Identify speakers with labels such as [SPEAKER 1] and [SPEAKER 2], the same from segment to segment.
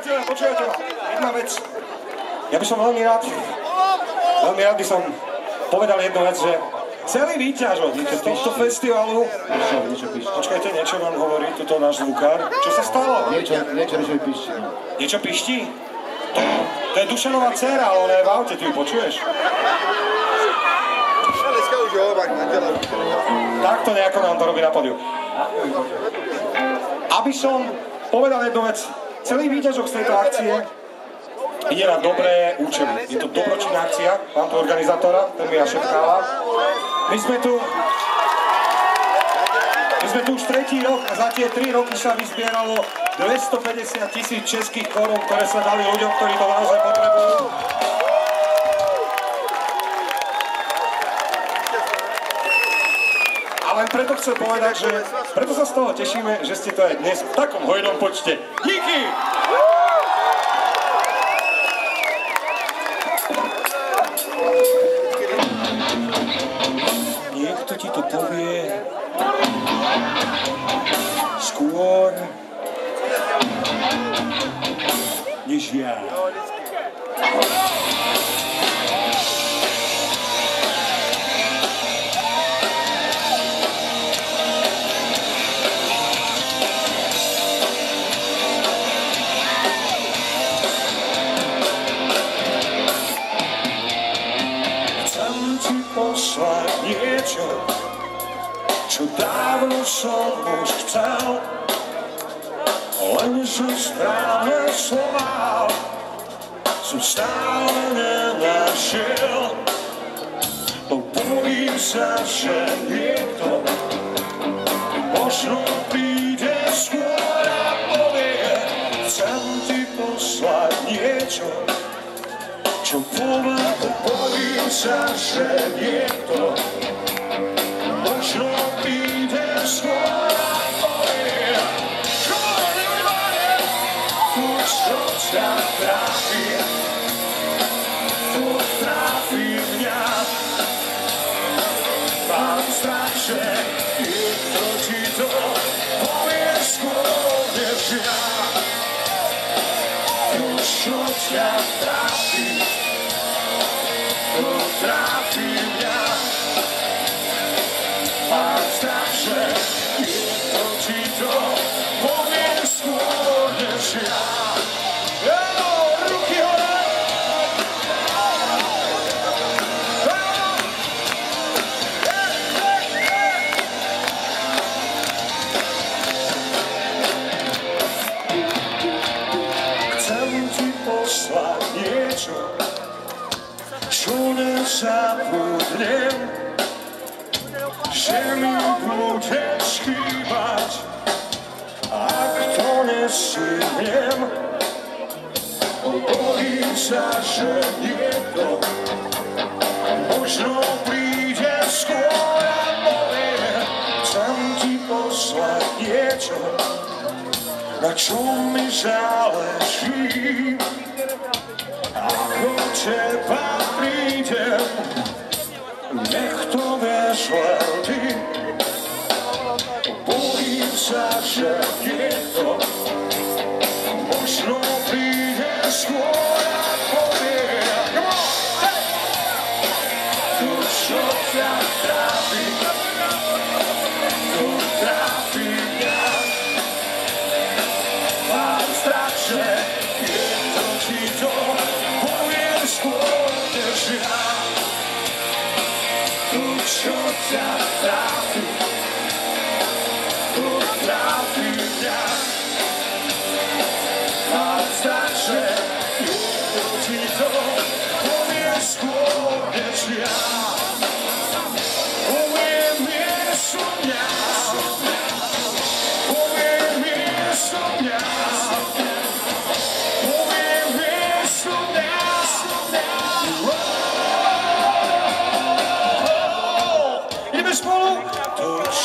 [SPEAKER 1] priatelia, počujete ma. Jedna vec. Ja by som veľmi rád, veľmi rád by som povedal jednu vec, že celý výťažok tohto festivalu...
[SPEAKER 2] Niečo, niečo píšte.
[SPEAKER 1] Počkajte, niečo vám hovorí tuto náš zvukár. Čo sa stalo?
[SPEAKER 2] Niečo, niečo, niečo píšte.
[SPEAKER 1] Niečo pišti? To, to je Dušanová dcera, ale ona je v aute, ty ju počuješ?
[SPEAKER 3] Dneska už jo, tak nedělá.
[SPEAKER 1] Takto nejako nám to robí na podiu. Aby som povedal jednu vec, celý výťažok z tejto akcie ide na dobré účely. Je to dobročinná akcia, mám tu organizátora, ten mi ja šepkáva. My sme tu my sme tu už tretí rok a za tie tri roky sa vyzbieralo 250 tisíc českých korún, ktoré sa dali ľuďom, ktorí to naozaj potrebujú. A len preto chcem povedať, že preto sa z toho tešíme, že ste to aj dnes v takom hojnom počte. Díky! Niekto ti to povie skôr než ja. Dávno som už chcel. Len som správne slova som stále nenašiel. Bojím sa, že niekto možno príde skôr a povie Chcem ti poslať niečo, čo povie, bojím sa, že niekto skôr než ja. Furt niečo, čo nezabudnem, že mi budeš chýbať, ak to nesumiem. Bojím sa, že niekto možno príde skôr a povie, chcem ti poslať niečo, na čom mi záleží. Ako teba prídem, nech to vieš len ty. Bojím sa, že niekto čo ťa trápi, to trápi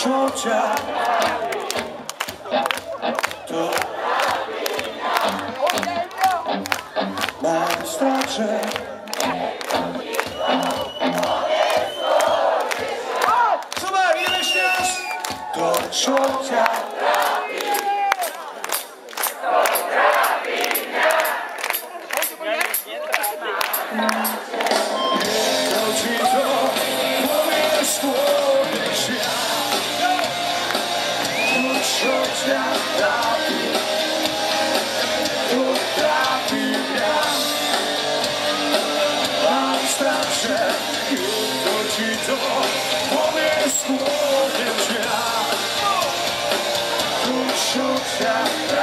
[SPEAKER 1] To, čo ťa Shoot that.